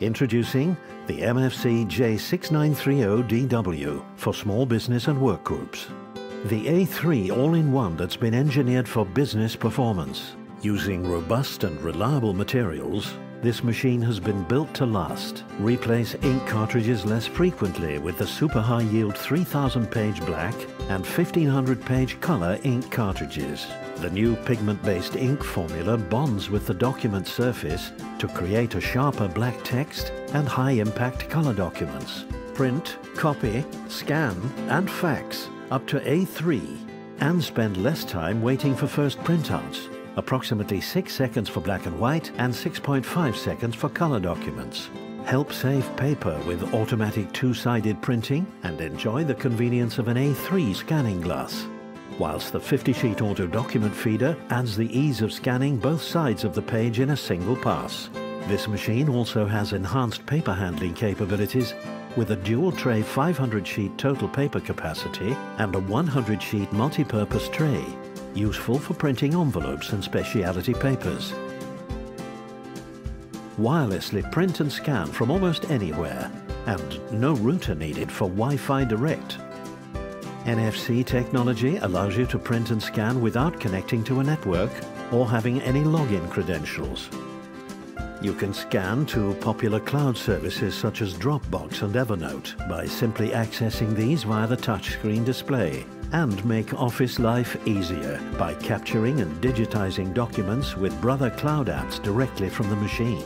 Introducing the MFC J6930DW for small business and work groups. The A3 all-in-one that's been engineered for business performance. Using robust and reliable materials, this machine has been built to last. Replace ink cartridges less frequently with the super high yield 3000 page black and 1500 page color ink cartridges. The new pigment-based ink formula bonds with the document surface to create a sharper black text and high-impact color documents. Print, copy, scan and fax up to A3 and spend less time waiting for first printouts, approximately 6 seconds for black and white and 6.5 seconds for color documents. Help save paper with automatic two-sided printing and enjoy the convenience of an A3 scanning glass whilst the 50-sheet auto document feeder adds the ease of scanning both sides of the page in a single pass. This machine also has enhanced paper handling capabilities with a dual tray 500 sheet total paper capacity and a 100 sheet multi-purpose tray, useful for printing envelopes and specialty papers. Wirelessly print and scan from almost anywhere and no router needed for Wi-Fi Direct NFC technology allows you to print and scan without connecting to a network or having any login credentials. You can scan to popular cloud services such as Dropbox and Evernote by simply accessing these via the touchscreen display and make office life easier by capturing and digitizing documents with Brother Cloud apps directly from the machine.